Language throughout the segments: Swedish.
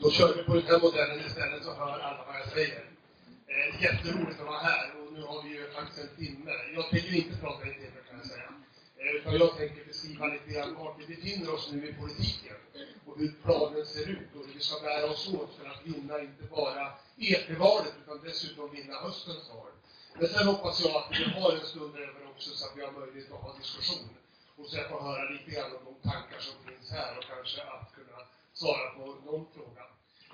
då kör vi på den här modellen istället så hör alla vad jag säger. Eh, jätteroligt att vara här och nu har vi ju faktiskt en timme. Jag tänker inte prata en timme kan jag säga. Eh, utan jag tänker beskriva lite grann var vi befinner oss nu i politiken och hur planen ser ut och hur vi ska bära oss åt för att vinna inte bara EP-valet utan dessutom vinna höstens val. Men sen hoppas jag att vi har en stund över också så att vi har möjlighet att ha diskussion. Och så jag får höra lite grann om de tankar som finns här och kanske att kunna svara på någon fråga.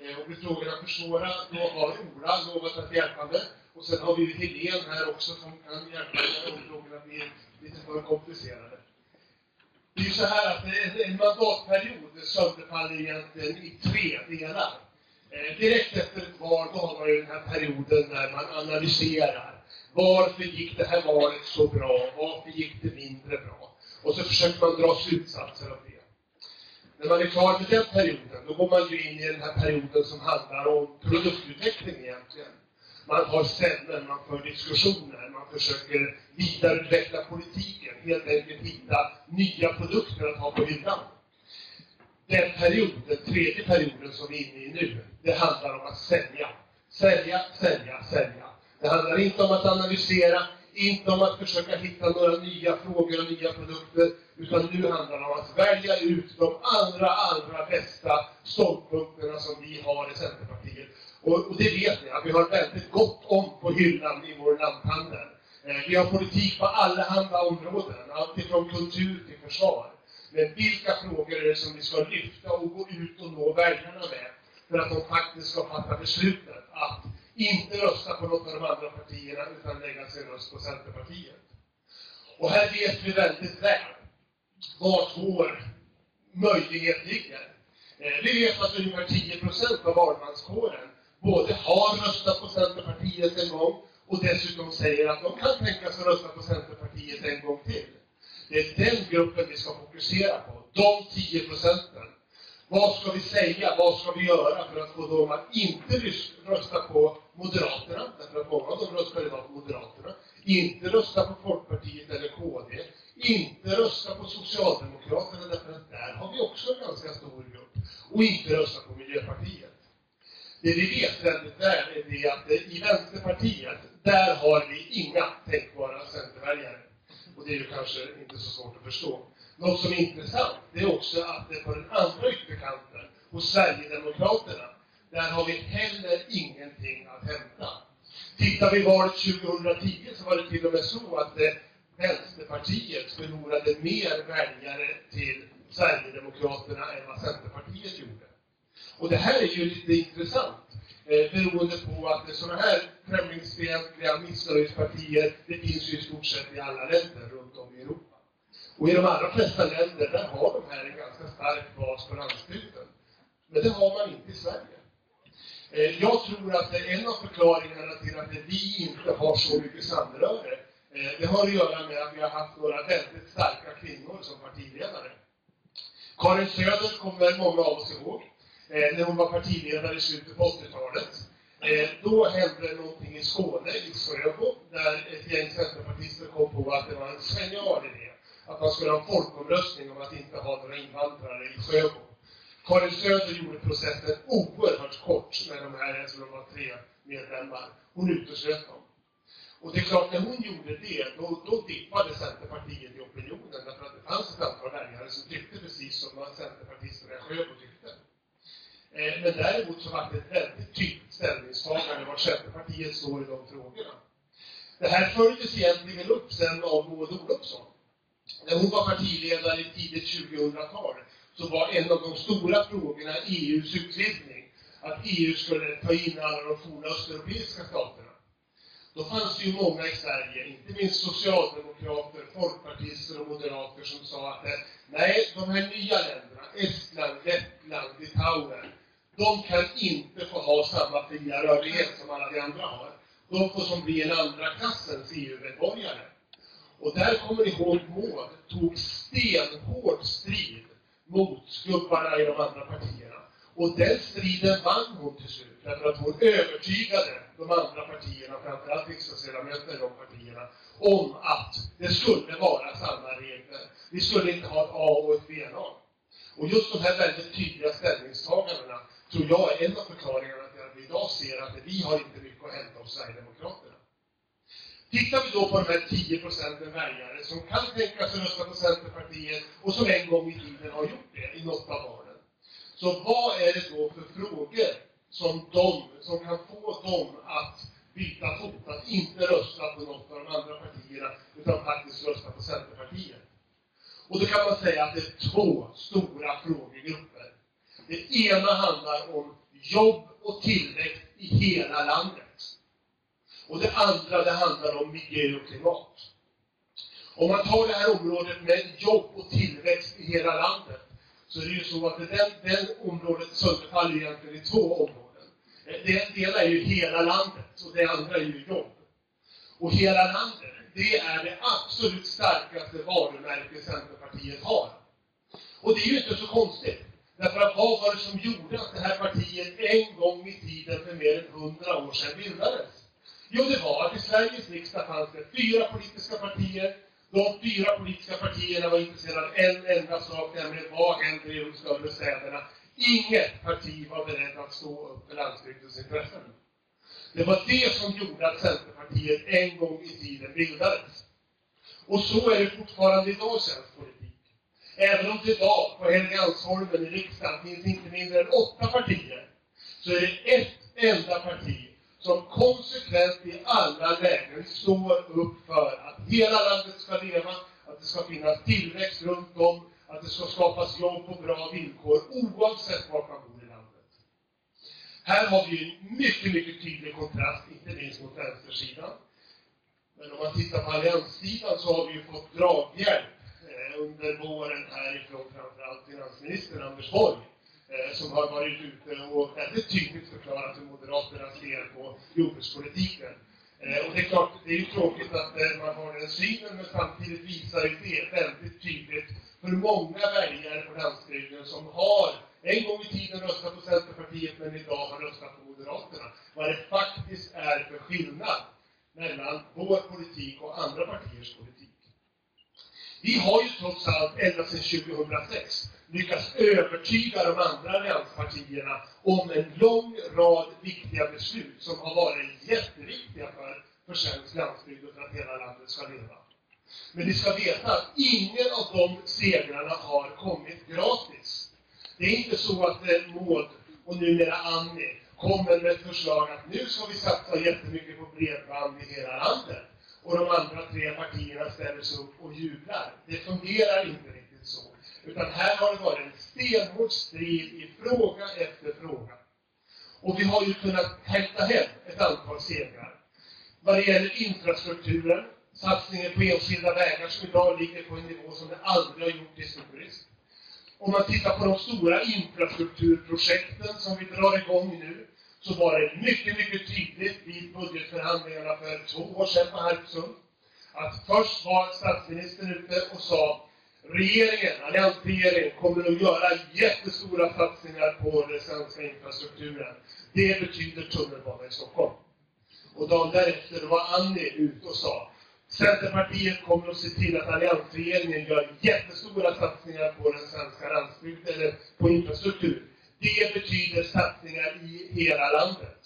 Eh, och blir frågorna för svåra, då har Ola lovat att hjälpa mig. Och sen har vi Helene här också som kan hjälpa mig om frågorna blir lite för komplicerade. Det är ju så här att en mandatperiod sönderfaller egentligen i tre delar. Eh, direkt efter ett val, då har man ju den här perioden när man analyserar. Varför gick det här valet så bra? Varför gick det mindre bra? Och så försöker man dra slutsatser av det. När man är klar med den perioden, då går man ju in i den här perioden som handlar om produktutveckling egentligen. Man har ställen, man för diskussioner, man försöker vidareutveckla politiken, helt enkelt hitta nya produkter att ha på hyllan. Den perioden, den tredje perioden som vi är inne i nu, det handlar om att sälja. Sälja, sälja, sälja. Det handlar inte om att analysera, inte om att försöka hitta några nya frågor och nya produkter, utan nu handlar det om att välja ut de allra, allra bästa ståndpunkterna som vi har i Centerpartiet. Och, och det vet ni, att vi har väldigt gott om på hyllan i vår lanthandel. Eh, vi har politik på allehanda områden, alltifrån kultur till försvar. Men vilka frågor är det som vi ska lyfta och gå ut och nå väljarna med? För att de faktiskt ska fatta beslutet att inte rösta på något av de andra partierna utan lägga sin röst på Centerpartiet. Och här vet vi väldigt väl vart vår möjlighet ligger. Eh, vi vet att ungefär 10 procent av valmanskåren både har röstat på Centerpartiet en gång och dessutom säger att de kan tänka sig rösta på Centerpartiet en gång till. Det är den gruppen vi ska fokusera på. De 10 procenten. Vad ska vi säga? Vad ska vi göra för att få dem att inte rösta på Moderaterna? Därför att många av dem röstar idag på Moderaterna. Inte rösta på Folkpartiet eller KD. Inte rösta på Socialdemokraterna därför att där har vi också en ganska stor grupp. Och inte rösta på Miljöpartiet. Det vi vet väldigt väl är det att eh, i Vänsterpartiet, där har vi inga tänkbara centerväljare. Och det är ju kanske inte så svårt att förstå. Något som är intressant, det är också att det på den andra ytterkanten, hos Sverigedemokraterna, där har vi heller ingenting att hämta. Tittar vi valet 2010 så var det till och med så att eh, Vänsterpartiet förlorade mer väljare till Sverigedemokraterna än vad Centerpartiet gjorde. Och det här är ju lite intressant, eh, beroende på att sådana här främlingsfientliga missnöjespartier, det finns ju i stort sett i alla länder runt om i Europa. Och i de allra flesta länder, där har de här en ganska stark bas på landsbygden. Men det har man inte i Sverige. Eh, jag tror att en av förklaringarna till att vi inte har så mycket samröre, eh, det har att göra med att vi har haft några väldigt starka kvinnor som partiledare. Karin Söder kommer många av oss ihåg, eh, när hon var partiledare i slutet på 80-talet. Eh, då hände någonting i Skåne, i Sjöbo, där ett gäng centerpartister kom på att det var en genial idé att man skulle ha en folkomröstning om att inte ha några invandrare i Sjöbo. Karin Söder gjorde processen oerhört kort med de här, jag tror de var tre medlemmar. Hon uteslöt dem. Och det är klart, när hon gjorde det, då, då dippade Centerpartiet i opinionen. Därför att det fanns ett antal väljare som tyckte precis som centerpartisterna i Sjöbo tyckte. Eh, men däremot så var det ett väldigt tydligt ställningstagande var Centerpartiet står i de frågorna. Det här följdes egentligen upp sen av Maud Olofsson. När hon var partiledare i tidigt 2000-tal så var en av de stora frågorna EUs utvidgning. Att EU skulle ta in alla de forna östeuropeiska staterna. Då fanns det ju många i Sverige, inte minst socialdemokrater, folkpartister och moderater som sa att nej, de här nya länderna, Estland, Lettland, Litauen, de kan inte få ha samma fria rörlighet som alla de andra har. De får som bli en andra klassens EU-medborgare. Och där kommer ni ihåg Maud tog stenhård strid mot gubbarna i de andra partierna. Och den striden vann hon till slut, därför att hon övertygade de andra partierna, framförallt riksdagsledamöterna i de partierna, om att det skulle vara samma regler. Vi skulle inte ha ett A och ett B-lag. Och just de här väldigt tydliga ställningstagandena tror jag är en av förklaringarna till att vi idag ser att vi har inte mycket att hämta hos Sverigedemokraterna. Tittar vi då på de här 10 procenten väljare som kan tänka sig rösta på Centerpartiet och som en gång i tiden har gjort det i något av valen. Så vad är det då för frågor som, de, som kan få dem att byta fot, att inte rösta på något av de andra partierna, utan faktiskt rösta på Centerpartiet? Och då kan man säga att det är två stora frågegrupper. Det ena handlar om jobb och tillväxt i hela landet. Och det andra, det handlar om miljö och klimat. Om man tar det här området med jobb och tillväxt i hela landet, så är det ju så att den, den området sönderfaller egentligen i två områden. Det, det ena är ju hela landet och det andra är ju jobb. Och hela landet, det är det absolut starkaste varumärke Centerpartiet har. Och det är ju inte så konstigt. Därför att vad var det som gjorde att det här partiet en gång i tiden för mer än hundra år sedan bildades? Jo, det var att i Sveriges riksdag fanns det fyra politiska partier. De fyra politiska partierna var intresserade av en enda sak, nämligen vad händer i de större städerna? Inget parti var beredd att stå upp för landsbygdens intressen. Det var det som gjorde att Centerpartiet en gång i tiden bildades. Och så är det fortfarande idag i svensk politik. Även om det idag på Helgeandsholmen i riksdagen finns inte mindre än åtta partier, så är det ett enda parti som konsekvent i alla lägen står upp för att hela landet ska leva, att det ska finnas tillväxt runt om, att det ska skapas jobb på bra villkor oavsett var man bor i landet. Här har vi en mycket, mycket tydlig kontrast, inte minst mot vänstersidan. Men om man tittar på allianssidan så har vi ju fått draghjälp eh, under våren härifrån framförallt finansminister Anders Borg Eh, som har varit ute och väldigt tydligt förklarat hur Moderaterna ser på jordbrukspolitiken. Eh, och det är klart, det är ju tråkigt att eh, man har den synen, men samtidigt visar ju det väldigt tydligt för många väljare på landsbygden som har en gång i tiden röstat på Centerpartiet, men idag har röstat på Moderaterna. Vad det faktiskt är för skillnad mellan vår politik och andra partiers politik. Vi har ju trots allt, ända sedan 2006, lyckas övertyga de andra allianspartierna om en lång rad viktiga beslut som har varit jätteviktiga för, för svensk landsbygd och för att hela landet ska leva. Men ni ska veta att ingen av de segrarna har kommit gratis. Det är inte så att eh, Maud och numera Annie kommer med ett förslag att nu ska vi satsa jättemycket på bredband i hela landet. Och de andra tre partierna ställer sig upp och jublar. Det fungerar inte riktigt så. Utan här har det varit en stenhård strid i fråga efter fråga. Och vi har ju kunnat hämta hem ett antal segrar. Vad det gäller infrastrukturen, satsningen på enskilda vägar som idag ligger på en nivå som det aldrig har gjort historiskt. Om man tittar på de stora infrastrukturprojekten som vi drar igång nu, så var det mycket, mycket tydligt vid budgetförhandlingarna för två år sedan på Harpsund, att först var statsministern ute och sa regeringen, alliansregeringen, kommer att göra jättestora satsningar på den svenska infrastrukturen. Det betyder tunnelbana i Stockholm. Och dagen därefter var Annie ute och sa Centerpartiet kommer att se till att alliansregeringen gör jättestora satsningar på den svenska landsbygden, eller på infrastruktur. Det betyder satsningar i hela landet.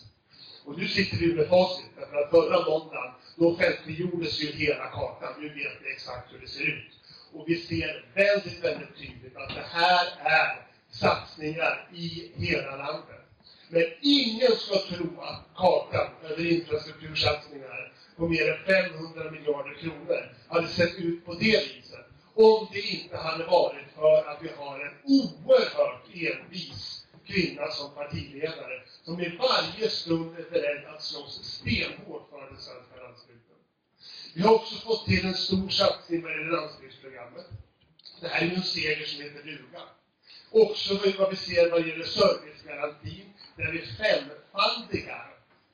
Och nu sitter vi med facit, därför att förra måndagen, då offentliggjordes ju hela kartan. Nu vet vi exakt hur det ser ut. Och vi ser väldigt, väldigt tydligt att det här är satsningar i hela landet. Men ingen ska tro att kartan över infrastruktursatsningar på mer än 500 miljarder kronor hade sett ut på det viset om det inte hade varit för att vi har en oerhört envis kvinna som partiledare som i varje stund är beredd att slåss stenhårt för den svenska landsbygden. Vi har också fått till en stor satsning vad gäller landsbygdsprogrammet. Det här är ju en seger som heter duga. Också vad vi ser vad gäller servicegarantin, där vi femfaldigar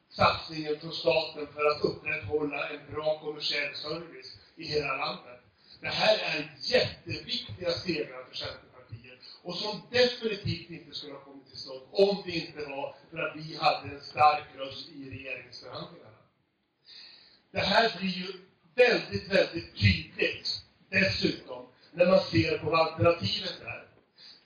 satsningen från staten för att upprätthålla en bra kommersiell service i hela landet. Det här är jätteviktiga segrar för Centerpartiet och som definitivt inte skulle ha kommit till stånd om det inte var för att vi hade en stark röst i regeringsförhandlingarna. Det här blir ju väldigt, väldigt tydligt dessutom när man ser på vad alternativet är.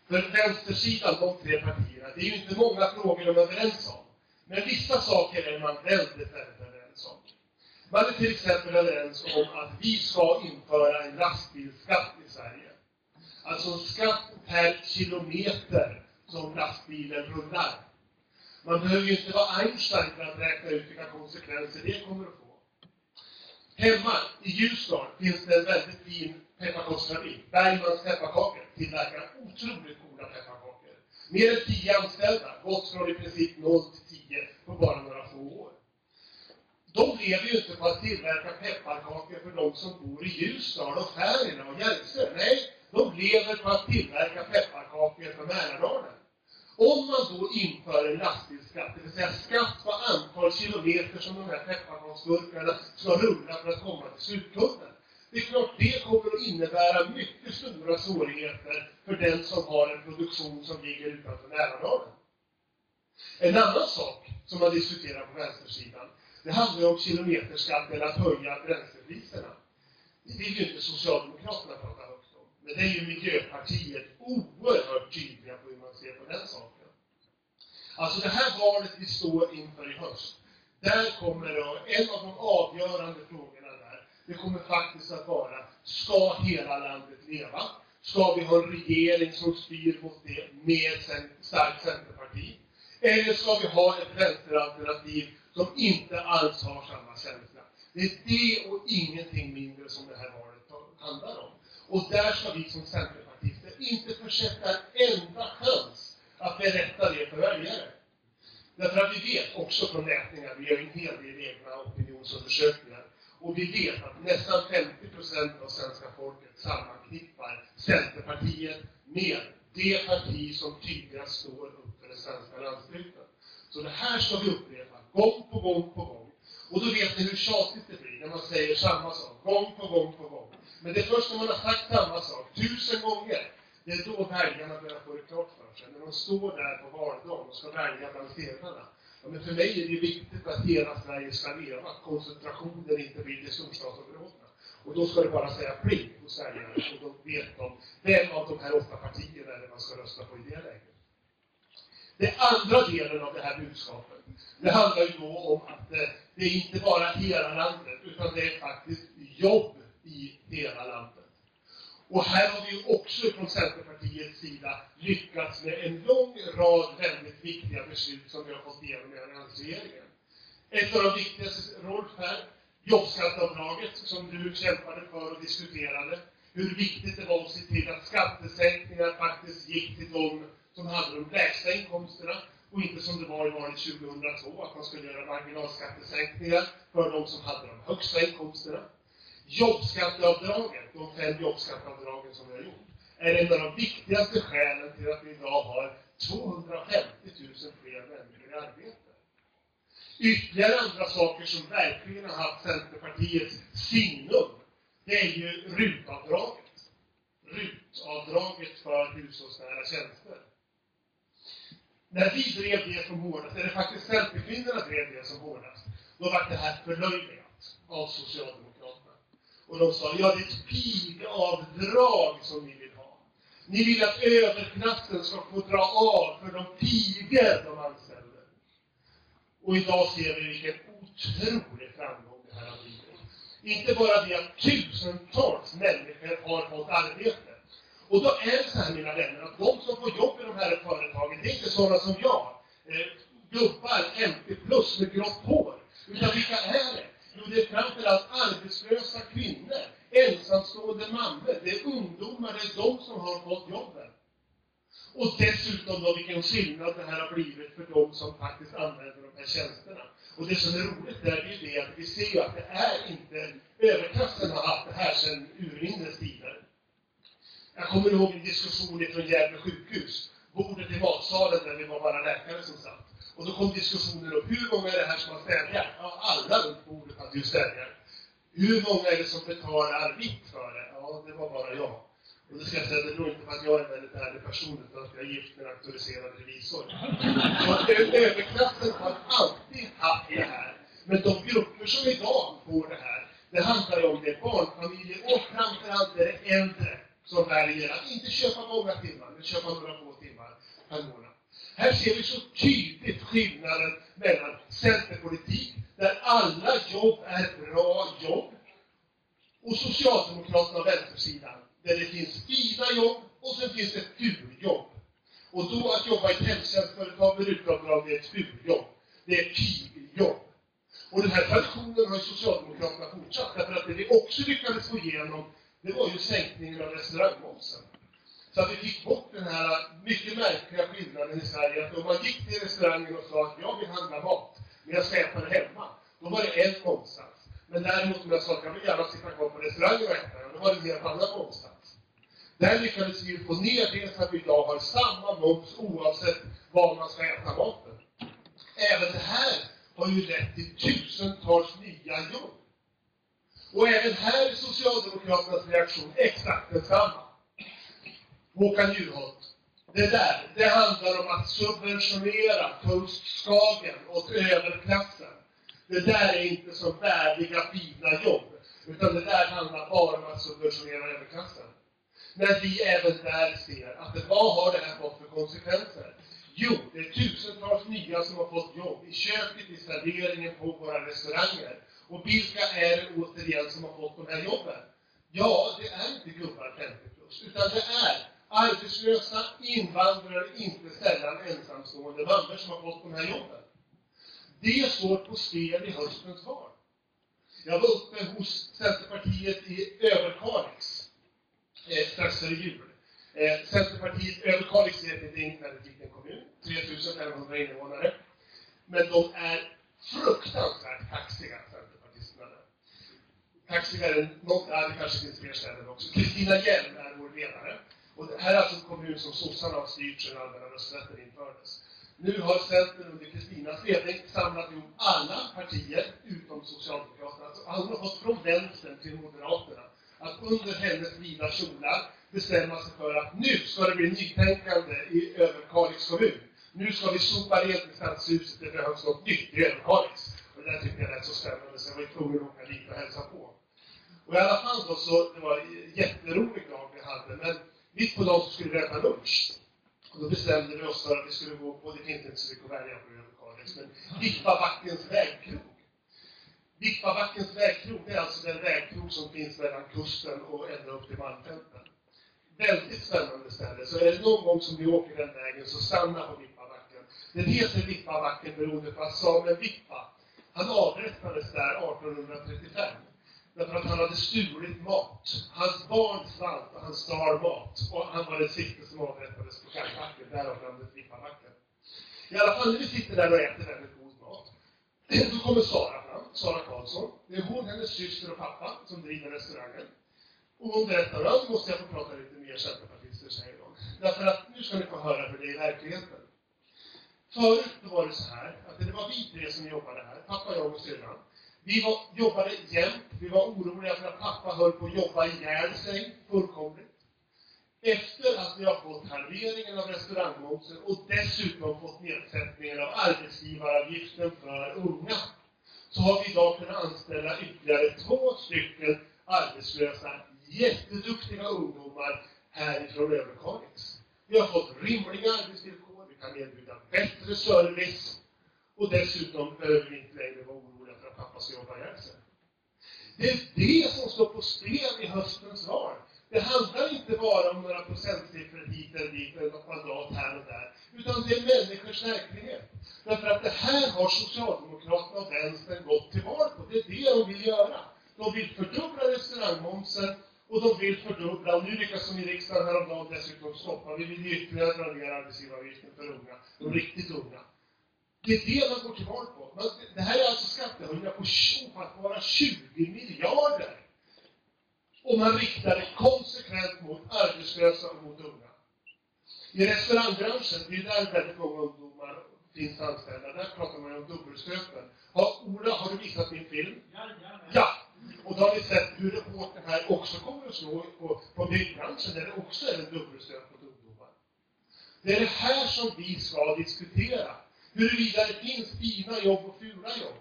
För vänstersidan, de tre partierna, det är ju inte många frågor de är överens om. Men vissa saker är man väldigt, väldigt överens om. Man är till exempel överens om att vi ska införa en lastbilsskatt i Sverige. Alltså en skatt per kilometer som lastbilen rullar. Man behöver ju inte vara Einstein för att räkna ut vilka konsekvenser det kommer att få. Hemma i Ljusdal finns det en väldigt fin pepparkaksfabrik. Bergmans pepparkakor tillverkar otroligt goda pepparkakor. Mer än tio anställda, gått från i princip 0 till 10 på bara några få år. De lever ju inte på att tillverka pepparkakor för de som bor i Ljusdal och Färila och Järvsö. Nej, de lever på att tillverka pepparkakor för Mälardalen. Om man då inför en lastbilsskatt, det vill säga skatt på antal kilometer som de här pepparkaksburkarna ska rulla för att komma till slutkunden. Det är klart, det kommer att innebära mycket stora svårigheter för den som har en produktion som ligger utanför Mälardalen. En annan sak som man diskuterar på vänstersidan, det handlar om kilometerskatt eller att höja bränslepriserna. Det vill ju inte Socialdemokraterna prata om. Men det är ju Miljöpartiet oerhört tydliga på hur man ser på den saken. Alltså det här valet vi står inför i höst, där kommer det, en av de avgörande frågorna där, det kommer faktiskt att vara, ska hela landet leva? Ska vi ha en regering som styr mot det med ett starkt Centerparti? Eller ska vi ha ett vänsteralternativ som inte alls har samma känsla? Det är det och ingenting mindre som det här valet handlar om. Och där ska vi som centerpartister inte försätta en enda chans att berätta det för väljare. Därför att vi vet också från mätningar, vi gör en hel del egna opinionsundersökningar, och vi vet att nästan 50 procent av svenska folket sammanknippar Centerpartiet med det parti som tydligast står upp för den svenska landsbygden. Så det här ska vi upprepa gång på gång på gång. Och då vet ni hur tjatigt det blir när man säger samma sak gång på gång på gång. Men det är först när man har sagt samma sak tusen gånger, det är då väljarna börjar få det klart för sig. När de står där på valdagen och ska välja bland sedlarna. Ja, men för mig är det viktigt att hela Sverige ska leva, att koncentrationen inte blir i storstadsområdena. Och då ska det bara säga pling hos väljarna, och då vet de vem av de här åtta partierna är det man ska rösta på i det läget. Den andra delen av det här budskapet, det handlar ju då om att eh, det är inte bara hela landet, utan det är faktiskt jobb i hela landet. Och här har vi ju också från Centerpartiets sida lyckats med en lång rad väldigt viktiga beslut som vi har fått igenom i alliansregeringen. Ett av de viktigaste, Rolf här, jobbskatteavdraget som du kämpade för och diskuterade. Hur viktigt det var att se till att skattesänkningar faktiskt gick till de som hade de lägsta inkomsterna och inte som det var i valet 2002, att man skulle göra marginalskattesänkningar för de som hade de högsta inkomsterna. Jobbskatteavdraget, de fem jobbskatteavdragen som vi har gjort, är en av de viktigaste skälen till att vi idag har 250 000 fler människor i arbete. Ytterligare andra saker som verkligen har haft Centerpartiets signum, det är ju RUT-avdraget. RUT-avdraget för hushållsnära tjänster. När vi drev det som hårdast, eller faktiskt Centerkvinnorna drev det som hårdast, då var det här förlöjligat av Socialdemokraterna. Och de sa, ja det är ett pigavdrag som ni vill ha. Ni vill att överklassen ska få dra av för de pigor de anställer. Och idag ser vi vilken otrolig framgång det här har blivit. Inte bara det att tusentals människor har fått arbete. Och då är det så här mina vänner, att de som får jobb i de här företagen, det är inte sådana som jag. Eh, gubbar, 50 plus med grått hår. Utan vilka är det? Jo, det är framförallt arbetslösa kvinnor, ensamstående mammor, det är ungdomar, det är de som har fått jobben. Och dessutom då vilken skillnad det här har blivit för de som faktiskt använder de här tjänsterna. Och det som är roligt där är ju det att vi ser ju att det är inte överklassen har haft det här sedan urminnes tider. Jag kommer ihåg en diskussion ifrån Gävle sjukhus. Bordet i matsalen där vi var bara läkare som satt. Och då kom diskussionen upp. Hur många är det här som har städhjälp? Ja, alla runt bordet hade ju städhjälp. Hur många är det som betalar vitt för det? Ja, det var bara jag. Och då ska jag säga, det beror inte på att jag är en väldigt ärlig person, utan att jag är gift med en auktoriserad revisor. Så överklassen har alltid haft det här. Men de grupper som idag får det här, det handlar ju om det barnfamiljer och framförallt är det äldre som väljer att inte köpa många timmar, men köpa några få timmar per månad. Här ser vi så tydligt politik där alla jobb är bra jobb, och Socialdemokraterna och vänstersidan, där det finns fina jobb och sen finns det fuljobb. Och då att jobba i ett hemtjänstföretag med RUT-avdrag, det är ett fuljobb. Det är pigjobb. Och den här traditionen har ju Socialdemokraterna fortsatt, därför att det vi också lyckades få igenom, det var ju sänkningen av restaurangmomsen. Så att vi fick bort den här mycket märkliga skillnaden i Sverige, att om man gick till restaurangen och sa att jag vill handla mat, men jag ska äta det hemma, då var det en momssats. Men däremot om jag sa att jag vill gärna sitta kvar på restaurang och äta, då var det en helt annan momssats. Där lyckades vi få ner det så att vi idag har samma moms oavsett var man ska äta maten. Även det här har ju lett till tusentals nya jobb. Och även här är Socialdemokraternas reaktion exakt densamma. Håkan Juholt, det där, det handlar om att subventionera fuskskagen åt överklassen. Det där är inte så värdiga, fina jobb. Utan det där handlar bara om att subventionera överklassen. När vi även där ser att vad har det här fått för konsekvenser? Jo, det är tusentals nya som har fått jobb i köket, i serveringen, på våra restauranger. Och vilka är det återigen som har fått de här jobben? Ja, det är inte gubbar 50 plus, utan det är arbetslösa invandrare, inte sällan ensamstående mammor som har fått de här jobben. Det står på spel i höstens val. Jag var uppe hos Centerpartiet i Överkalix eh, strax före jul. Eh, Centerpartiet, Överkalix är en väldigt liten kommun, 3500 invånare. Men de är fruktansvärt kaxiga, centerpartisterna där. Kaxigare än något, ja, det kanske finns fler ställen också. Kristina Hjelm är vår ledare. Och det här är alltså en kommun som sossarna har styrt sedan allmänna rösträtten infördes. Nu har Centern under Kristinas ledning samlat ihop alla partier utom Socialdemokraterna. Alltså alla har från vänstern till Moderaterna att under hennes vida kjolar bestämma sig för att nu ska det bli nytänkande i Överkalix kommun. Nu ska vi sopa rent i stadshuset, det behövs något nytt i Överkalix. Och det där tyckte jag lät så spännande så jag var tvungen att åka dit och hälsa på. Och i alla fall då så, det var en jätterolig dag vi hade, men mitt på dagen så skulle vi äta lunch. Och då bestämde vi oss för att vi skulle gå på, det finns inte så mycket att välja på i Överkalix, men Vippabackens vägkrog. Vippabackens vägkrog, det är alltså den vägkrog som finns mellan kusten och ända upp till Malmfälten. Väldigt spännande ställe, så är det någon gång som ni åker den vägen så stanna på Vippabacken. Den heter Vippabacken beroende på att Samuel Vippa, han avrättades där 1835. Därför att han hade stulit mat. Hans barn svalt och han stal mat. Och han var den sista som avrättades på Kallbacken, därav namnet Vippabacken. I alla fall när vi sitter där och äter väldigt god mat. Då kommer Sara fram, Sara Karlsson. Det är hon, hennes syster och pappa som driver restaurangen. Och hon berättar, ja, nu måste jag få prata lite mer centerpartister, säger hon. Därför att nu ska ni få höra hur det är i verkligheten. Förut var det så här, att det var vi tre som jobbade här, pappa, jag och syrran. Vi var, jobbade jämt. Vi var oroliga för att pappa höll på att jobba ihjäl sig fullkomligt. Efter att vi har fått halveringen av restaurangmomsen och dessutom fått nedsättningen av arbetsgivaravgiften för unga, så har vi idag kunnat anställa ytterligare två stycken arbetslösa, jätteduktiga ungdomar härifrån Överkalix. Vi har fått rimliga arbetsvillkor, vi kan erbjuda bättre service och dessutom behöver vi inte längre vara oroliga att pappa ska jobba ihjäl sig. Det är det som står på spel i höstens val. Det handlar inte bara om några procentsiffror hit eller dit, eller något mandat här och där. Utan det är människors verklighet. Därför att det här har Socialdemokraterna och Vänstern gått till val på. Det är det de vill göra. De vill fördubbla restaurangmomsen och de vill fördubbla, och nu lyckas de i riksdagen häromdagen dessutom stoppa, vi vill ytterligare dra ner arbetsgivaravgiften för unga, de riktigt unga. Det är det man går till val på. Det här är alltså skattehöjningar på ofattbara 20 miljarder. Och man riktar det konsekvent mot arbetslösa och mot unga. I restaurangbranschen, det är där väldigt många ungdomar finns anställda, där pratar man om dubbelstöten. Har, Ola, har du visat min film? Ja, ja, Ja! Och då har ni sett hur hårt det här också kommer att slå på, på byggbranschen, där det också är en dubbelstöt mot ungdomar. Det är det här som vi ska diskutera. Huruvida det finns fina jobb och fula jobb.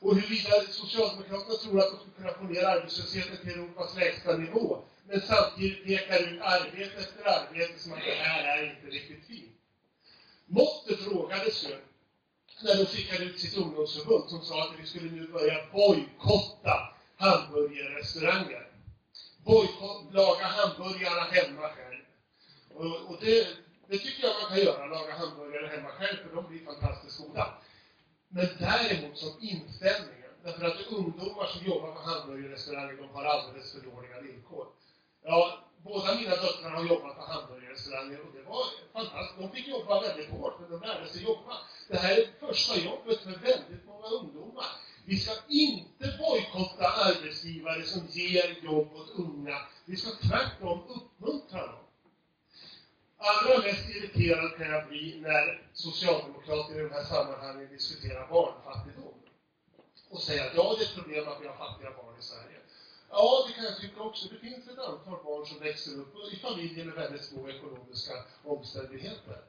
Och huruvida Socialdemokraterna tror att de skulle kunna få ner arbetslösheten till Europas lägsta nivå, men samtidigt pekar ut arbete efter arbete som att det här är inte riktigt fint. Måttet frågades ju när de skickade ut sitt ungdomsförbund som sa att vi skulle nu börja bojkotta hamburgerrestauranger. Bojkott, laga hamburgarna hemma själv. Och, och det, det tycker jag man kan göra, laga hamburgare hemma själv, för de blir fantastiskt goda. Men däremot som inställningen, därför att ungdomar som jobbar på hamburgerrestauranger, de har alldeles för dåliga villkor. Ja, båda mina döttrar har jobbat på hamburgerrestauranger och det var fantastiskt. De fick jobba väldigt hårt, men de lärde sig jobba. Det här är första jobbet för väldigt många ungdomar. Vi ska inte bojkotta arbetsgivare som ger jobb åt unga. Vi ska tvärtom uppmuntra dem. Allra mest irriterad kan jag bli när socialdemokrater i de här sammanhangen diskuterar barnfattigdom. Och säger att ja, det är ett problem att vi har fattiga barn i Sverige. Ja, det kan jag tycka också. Det finns ett antal barn som växer upp i familjer med väldigt små ekonomiska omständigheter.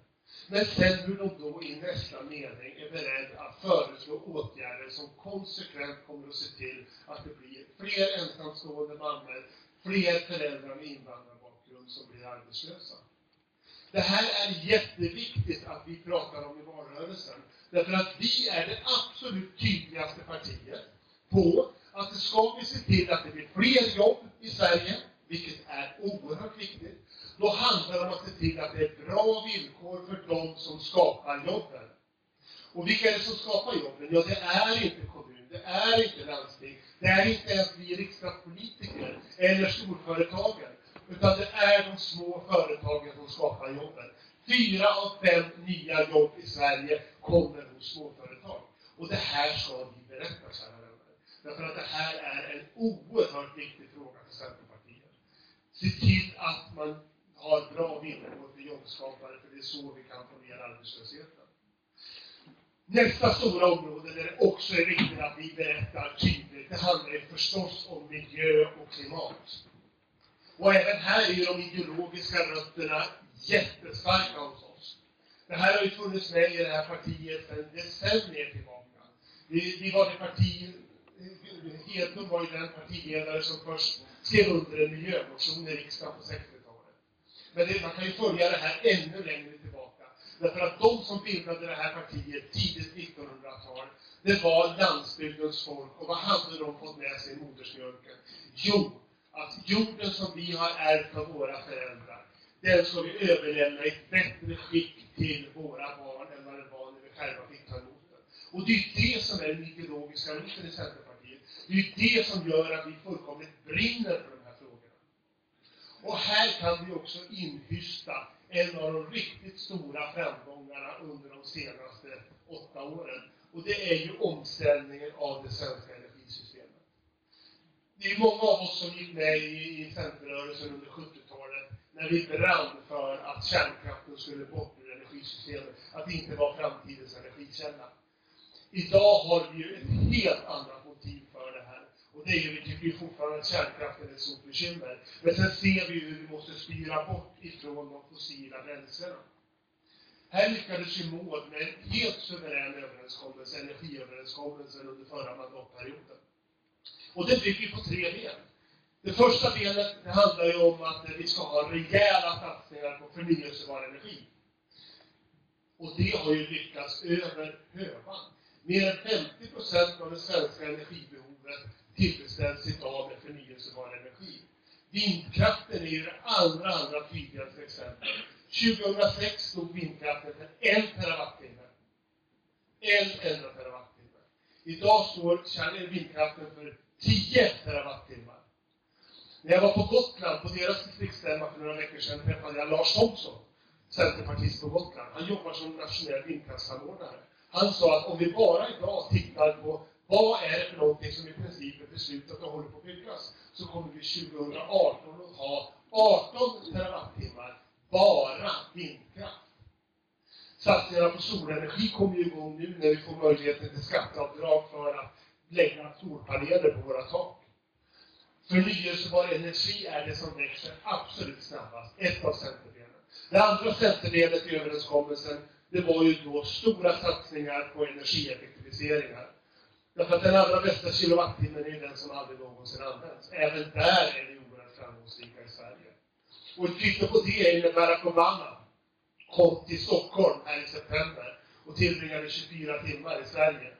Men sen hur de då i nästa mening är beredda att föreslå åtgärder som konsekvent kommer att se till att det blir fler ensamstående mammor, fler föräldrar med invandrarbakgrund som blir arbetslösa. Det här är jätteviktigt att vi pratar om i valrörelsen. Därför att vi är det absolut tydligaste partiet på att det ska vi se till att det blir fler jobb i Sverige, vilket är oerhört viktigt. Då handlar det om att se till att det är bra villkor för de som skapar jobben. Och vilka är det som skapar jobben? Ja, det är inte kommun, det är inte landsting, det är inte ens vi riksdagspolitiker eller storföretagen. Är de små företagen som skapar jobben. Fyra av fem nya jobb i Sverige kommer hos småföretag. Och det här ska vi berätta, kära vänner. Därför att det här är en oerhört viktig fråga för Centerpartiet. Se till att man har bra villkor för jobbskapare, för det är så vi kan få ner arbetslösheten. Nästa stora område där det också är viktigt att vi berättar tydligt, det handlar ju förstås om miljö och klimat. Och även här är ju de ideologiska rötterna jättestarka hos oss. Det här har ju funnits med i det här partiet sedan decennier tillbaka. Vi, vi var det parti, Hedlund var ju den partiledare som först skrev under en miljömotion i riksdagen på 60-talet. Men det, man kan ju följa det här ännu längre tillbaka. Därför att de som bildade det här partiet tidigt 1900-tal, det var landsbygdens folk. Och vad hade de fått med sig i modersmjölken? Jo, att jorden som vi har ärvt av våra föräldrar, den ska vi överlämna i ett bättre skick till våra barn än vad det var när vi själva fick ta emot den. Och det är det som är den ideologiska roten i Centerpartiet. Det är det som gör att vi fullkomligt brinner för de här frågorna. Och här kan vi också inhysta en av de riktigt stora framgångarna under de senaste åtta åren. Och det är ju omställningen av det svenska det är många av oss som gick med i, i Centerrörelsen under 70-talet när vi brann för att kärnkraften skulle bort ur energisystemet, att det inte var framtidens energikälla. Idag har vi ju ett helt annat motiv för det här. Och det är ju, vi tycker ju fortfarande att kärnkraften är ett stort bekymmer. Men sen ser vi ju hur vi måste styra bort ifrån de fossila bränslena. Här lyckades ju Maud med en helt suverän överenskommelse, energiöverenskommelsen under förra mandatperioden. Och det bygger på tre ben. Det första benet det handlar ju om att vi ska ha rejäla satsningar på förnyelsebar energi. Och det har ju lyckats över hövan. Mer än 50 procent av det svenska energibehovet tillfredsställs idag med förnyelsebar energi. Vindkraften är ju det allra, allra tydligaste exemplet. 2006 stod vindkraften för en terawattimme. En enda terawattimme. Idag står vindkraften för 10 terawattimmar. När jag var på Gotland, på deras distriktsstämma för några veckor sedan, träffade jag Lars Thomsson, centerpartist på Gotland. Han jobbar som nationell vindkraftssamordnare. Han sa att om vi bara idag tittar på vad är det för någonting som i princip är beslutat och håller på att byggas, så kommer vi 2018 att ha 18 terawattimmar bara vindkraft. Satsningarna på solenergi kommer ju igång nu när vi får möjligheten till skatteavdrag för att lägga solpaneler på våra tak. Förnyelsebar energi är det som växer absolut snabbast, ett av centerbenen. Det andra centerbenet i överenskommelsen, det var ju då stora satsningar på energieffektiviseringar. Därför att den allra bästa kilowattimmen är den som aldrig någonsin används. Även där är vi oerhört framgångsrika i Sverige. Och ett kvitto på det är när Barack Obama kom till Stockholm här i september och tillbringade 24 timmar i Sverige.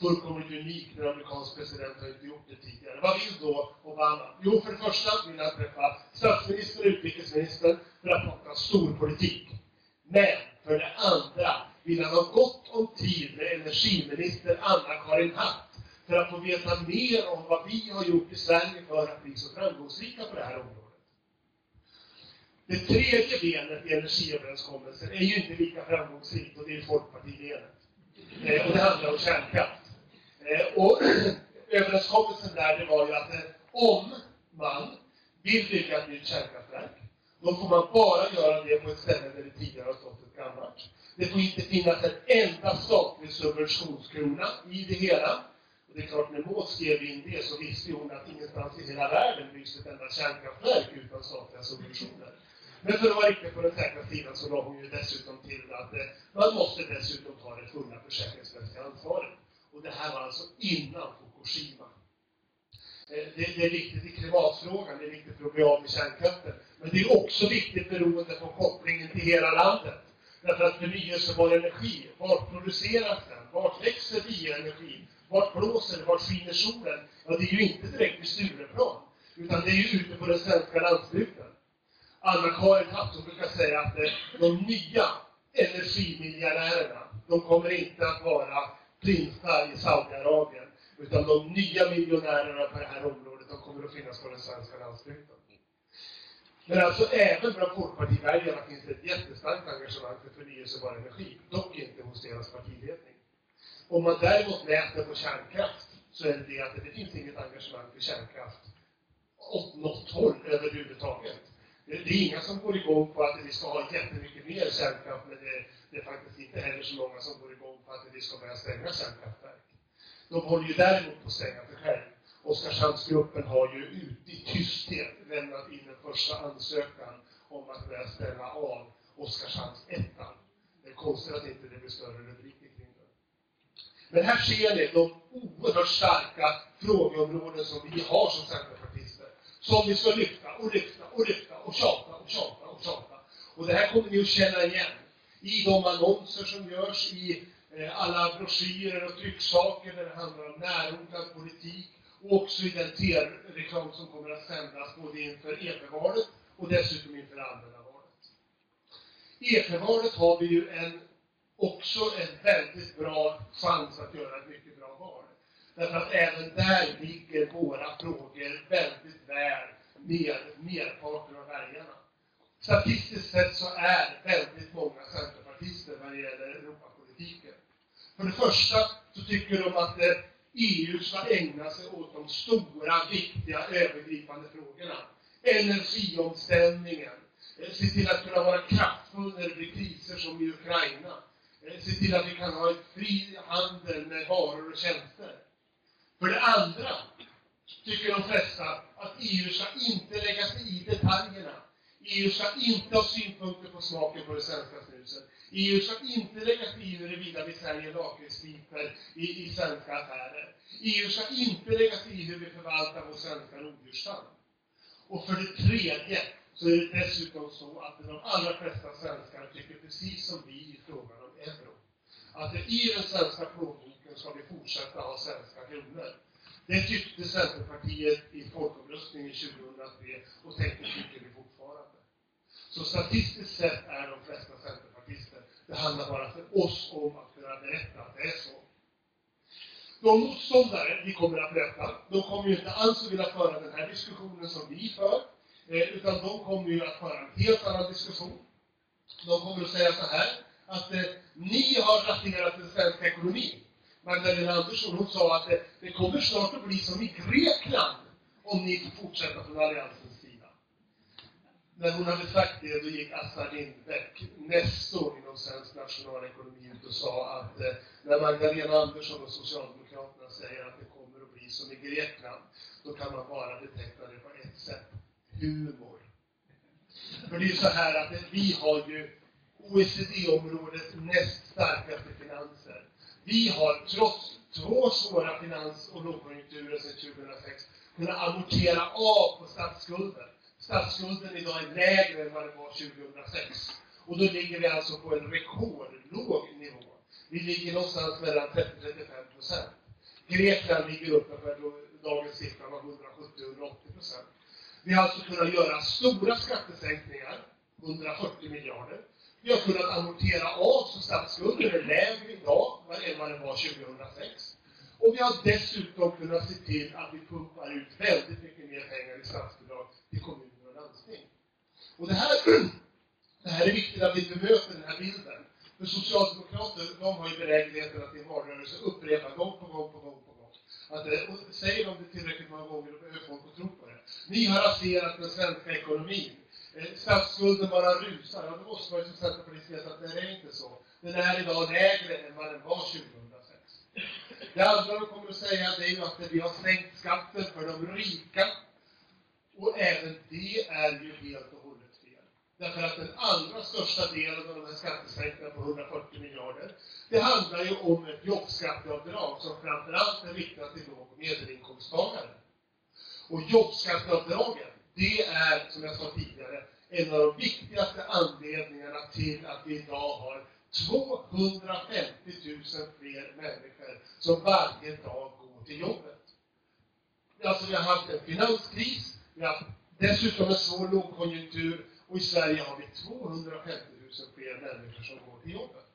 Fullkomligt unik när en amerikansk president har inte gjort det tidigare. Vad vill då Obama? Jo, för det första vill han träffa statsministern och utrikesministern för att prata storpolitik. Men för det andra vill han ha gott om tid med energiminister Anna-Karin Hatt för att få veta mer om vad vi har gjort i Sverige för att bli så framgångsrika på det här området. Det tredje benet i energiöverenskommelsen är ju inte lika framgångsrikt och det är Folkpartibenet. Eh, och det handlar om kärnkraft. Eh, och överenskommelsen där, det var ju att eh, om man vill bygga ett nytt kärnkraftverk, då får man bara göra det på ett ställe där det tidigare har stått ett gammalt. Det får inte finnas en enda statlig subventionskrona i det hela. Och det är klart, när Maud skrev in det så visste hon att ingenstans i hela världen byggs ett enda kärnkraftverk utan statliga subventioner. Men för att vara riktigt på den säkra sidan så la hon ju dessutom till att eh, man måste dessutom ta det fulla försäkringsmässiga ansvaret. Och det här var alltså innan Fukushima. Eh, det, det, är viktigt i klimatfrågan, det är viktigt för att bli av med kärnkraften. Men det är också viktigt beroende på kopplingen till hela landet. Därför att förnyelsebar energi, vart produceras den? Vart växer bioenergin? Vart blåser det? Vart skiner solen? Ja, det är ju inte direkt i Stureplan, utan det är ju ute på den svenska landsbygden. Anna-Karin Hatt brukar säga att de nya energimiljardärerna, de kommer inte att vara prinsar i Saudiarabien, utan de nya miljonärerna på det här området, de kommer att finnas på den svenska landsbygden. Men alltså även bland folkpartiväljarna finns det ett jättestarkt engagemang för förnyelsebar energi, dock inte hos deras partiledning. Om man däremot mäter på kärnkraft, så är det det att det finns inget engagemang för kärnkraft åt något håll överhuvudtaget. Det är inga som går igång på att vi ska ha jättemycket mer kärnkraft, men det, det är faktiskt inte heller så många som går igång på att vi ska börja stänga kärnkraftverk. De håller ju däremot på att stänga sig själv. Oskarshamnsgruppen har ju ute i tysthet lämnat in en första ansökan om att börja ställa av Oskarshamns ettan. Det är konstigt att inte det blir större rubriker kring det. Men här ser ni de oerhört starka frågeområden som vi har som centerpartister. Som vi ska lyfta och lyfta och lyfta och tjata och tjata och tjata. Och det här kommer ni att känna igen i de annonser som görs, i eh, alla broschyrer och trycksaker där det handlar om närodlad politik, och också i den TV-reklam som kommer att sändas både inför EP-valet och dessutom inför allmänna valet. EP-valet har vi ju en, också en väldigt bra chans att göra ett mycket bra val. Därför att även där ligger våra frågor väldigt väl med merparten av väljarna. Statistiskt sett så är väldigt många centerpartister vad det gäller Europapolitiken. För det första så tycker de att eh, EU ska ägna sig åt de stora, viktiga, övergripande frågorna. Energiomställningen, eh, se till att kunna vara kraftfull när det blir kriser som i Ukraina. Eh, se till att vi kan ha en fri handel med varor och tjänster. För det andra tycker de flesta att EU ska inte lägga sig i detaljerna. EU ska inte ha synpunkter på smaken på det svenska snuset. EU ska inte lägga sig i huruvida vi säljer lakritspipor i, i svenska affärer. EU ska inte lägga sig i hur vi förvaltar vår svenska rovdjursstam. Och för det tredje så är det dessutom så att de allra flesta svenskar tycker precis som vi i frågan om euro. Att i den svenska plånboken ska vi fortsätta ha svenska kronor. Det tyckte Centerpartiet i folkomröstningen 2003 och tänker tycker vi fortfarande. Så statistiskt sett är de flesta centerpartister, det handlar bara för oss om att kunna berätta att det är så. De motståndare vi kommer att möta, de kommer ju inte alls att vilja föra den här diskussionen som vi för, eh, utan de kommer ju att föra en helt annan diskussion. De kommer att säga så här, att eh, ni har raserat den svenska ekonomin. Magdalena Andersson, hon sa att det, det kommer snart att bli som i Grekland om ni får fortsätta från Alliansen. När hon hade sagt det, då gick Assar Lindbeck, nestor inom svensk nationalekonomi, ut och sa att eh, när Magdalena Andersson och Socialdemokraterna säger att det kommer att bli som i Grekland, då kan man bara beteckna det på ett sätt. Humor. För det är ju så här att vi har ju OECD-områdets näst starkaste finanser. Vi har trots två svåra finans och lågkonjunkturer sedan 2006 kunnat amortera av på statsskulden. Statsskulden idag är lägre än vad den var 2006. Och då ligger vi alltså på en rekordlåg nivå. Vi ligger någonstans mellan 30-35 procent. Grekland ligger uppe dagens siffra var 170-180 procent. Vi har alltså kunnat göra stora skattesänkningar, 140 miljarder. Vi har kunnat amortera av så statsskulden är lägre idag än vad den var 2006. Och vi har dessutom kunnat se till att vi pumpar ut väldigt mycket mer pengar i statsbidrag till kommuner. Och det här, det här är viktigt att vi bemöter den här bilden. För Socialdemokrater, de har ju belägenheten att i en valrörelse upprepa gång på gång på gång på gång. Att, eh, och säger de det tillräckligt många gånger, då behöver folk att tro på det. Ni har raserat den svenska ekonomin. Eh, statsskulden bara rusar. Ja, då måste man ju som centerpartist veta att det är inte så. Den är idag lägre än vad den var 2006. Det andra de kommer att säga det är ju att vi har sänkt skatten för de rika. Och även det är ju helt och hållet. Därför att den allra största delen av de här skattesänkningarna på 140 miljarder, det handlar ju om ett jobbskatteavdrag som framförallt är riktat till låg och medelinkomsttagare. Och jobbskatteavdraget, det är, som jag sa tidigare, en av de viktigaste anledningarna till att vi idag har 250 000 fler människor som varje dag går till jobbet. Alltså vi har haft en finanskris, vi har haft dessutom en svår lågkonjunktur och i Sverige har vi 250 000 fler människor som går till jobbet.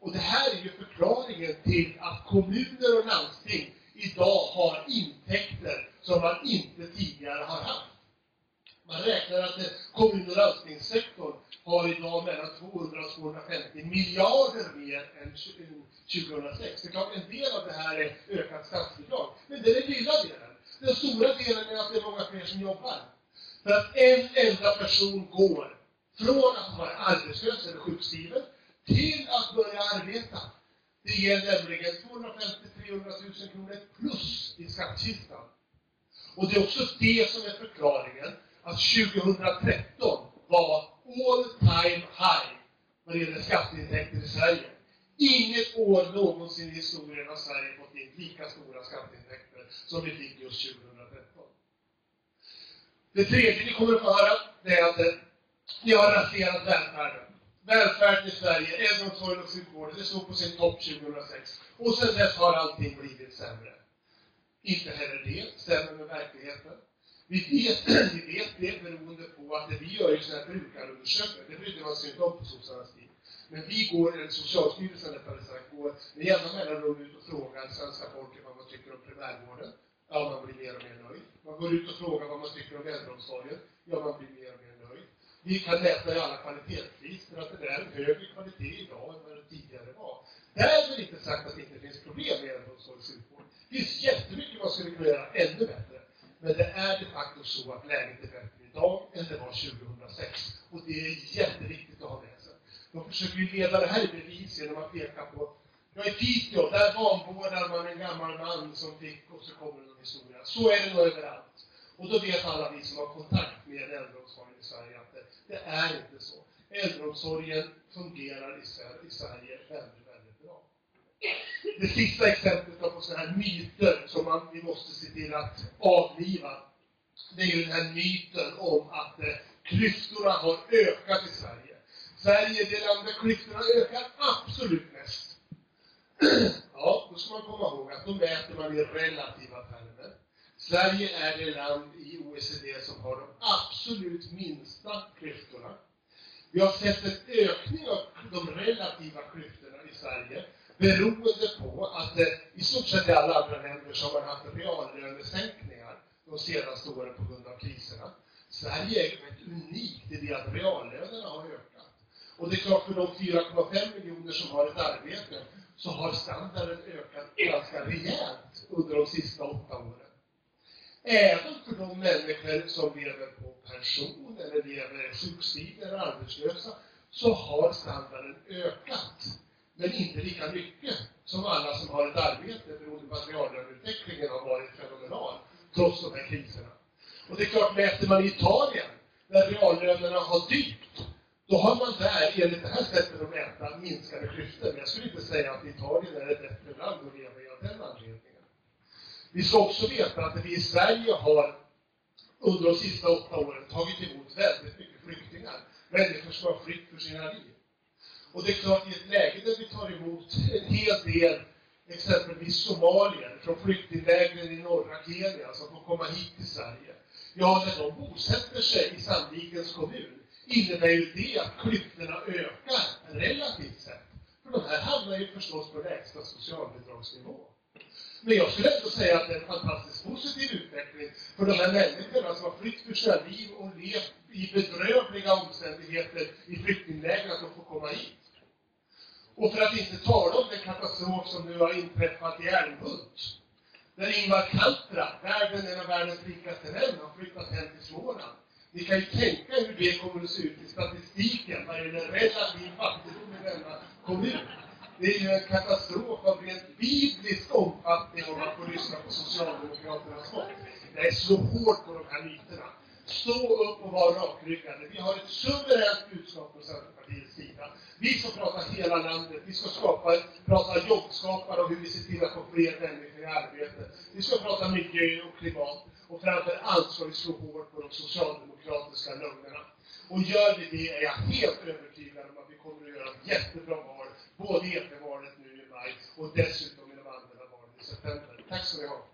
Och det här är ju förklaringen till att kommuner och landsting idag har intäkter som man inte tidigare har haft. Man räknar att kommun och landstingssektorn har idag mellan 200 och 250 miljarder mer än 2006. Det är klart, en del av det här är ökat statsbidrag, men det är den lilla delen. Den stora delen är att det är många fler som jobbar. För att en enda person går från att vara arbetslös eller sjukskriven till att börja arbeta. Det ger nämligen 250 300 000 kronor plus i skattkistan. Och det är också det som är förklaringen att 2013 var all time high vad det gäller skatteintäkter i Sverige. Inget år någonsin i historien har Sverige fått in lika stora skatteintäkter som vi fick just 2013. Det tredje ni kommer att få höra, det är att eh, ni har raserat välfärden. Välfärden i Sverige, äldreomsorgen och sjukvården, det stod på sin topp 2006. Och sen dess har allting blivit sämre. Inte heller det stämmer med verkligheten. Vi vet, vi vet det beroende på att det vi gör är sådana här brukarundersökningar. Det brydde man sig inte om på sossarnas tid. Men vi går, eller Socialstyrelsen rättare sagt, går med jämna mellanrum ut och frågar svenska folket vad man tycker om primärvården. Ja, man blir mer och mer nöjd. Man går ut och frågar vad man tycker om äldreomsorgen. Ja, man blir mer och mer nöjd. Vi kan läsa i alla kvalitetsregister att det är en högre kvalitet idag än vad det tidigare var. Därmed inte sagt att det inte finns problem med äldreomsorg och sjukvård. Det finns jättemycket man skulle kunna göra ännu bättre. Men det är de facto så att läget är bättre idag än det var 2006. Och det är jätteviktigt att ha med sig. De försöker ju leda det här i bevis genom att peka på Ja, i Piteå, där vanvårdar man en gammal man som fick, och så kommer det någon historia. Så är det nog överallt. Och då vet alla vi som har kontakt med äldreomsorgen i Sverige att det, det är inte så. Äldreomsorgen fungerar i Sverige väldigt, väldigt bra. Det sista exemplet på sådana här myter som man, vi måste se till att avliva, det är ju den här myten om att eh, klyftorna har ökat i Sverige. Sverige är det land där klyftorna ökar absolut mest. Ja, då ska man komma ihåg att då mäter man i relativa termer. Sverige är det land i OECD som har de absolut minsta klyftorna. Vi har sett en ökning av de relativa klyftorna i Sverige beroende på att eh, i stort sett i alla andra länder så har man haft reallönesänkningar de senaste åren på grund av kriserna. Sverige är ett unikt i det att reallönerna har ökat. Och det är klart, för de 4,5 miljoner som har ett arbete så har standarden ökat ganska rejält under de sista åtta åren. Även för de människor som lever på pension eller lever sjukskrivna eller arbetslösa så har standarden ökat. Men inte lika mycket som alla som har ett arbete beroende på att reallöneutvecklingen har varit fenomenal trots de här kriserna. Och det är klart, mäter man i Italien där reallönerna har dykt då har man där, enligt det här sättet att mäta, minskade klyftor. Men jag skulle inte säga att Italien är ett bättre land att leva i av den anledningen. Vi ska också veta att vi i Sverige har under de sista åtta åren tagit emot väldigt mycket flyktingar. Människor som har flytt för sina liv. Och det är klart, i ett läge där vi tar emot en hel del, exempelvis somalier från flyktinglägren i norra Kenya som får komma hit till Sverige. Ja, när de bosätter sig i Sandvikens kommun innebär ju det att klyftorna ökar relativt sett. För de här hamnar ju förstås på lägsta socialbidragsnivå. Men jag skulle ändå säga att det är en fantastiskt positiv utveckling för de här människorna som har flytt för sina liv och levt i bedrövliga omständigheter i flyktingläger, att de får komma hit. Och för att inte tala om den katastrof som nu har inträffat i Älmhult. Där Ingvar Kamprad, världen, en av världens rikaste män, har flyttat hem till Småland. Ni kan ju tänka hur det kommer att se ut i statistiken vad gäller relativ fattigdom i denna kommun. Det är ju en katastrof av rent biblisk omfattning om man får lyssna på Socialdemokraternas folk. Nej, slå hårt på de här myterna. Stå upp och var rakryggade. Vi har ett suveränt budskap från Centerpartiets sida. Vi ska prata hela landet. Vi ska skapa, prata jobbskapare och hur vi ser till att få fler människor i arbete. Vi ska prata miljö och klimat. Och framför allt ska vi slå hårt på de socialdemokratiska lögnerna. Och gör vi det är jag helt övertygad om att vi kommer att göra ett jättebra val. Både i EP-valet nu i maj och dessutom i de allmänna valen i september. Tack så ha!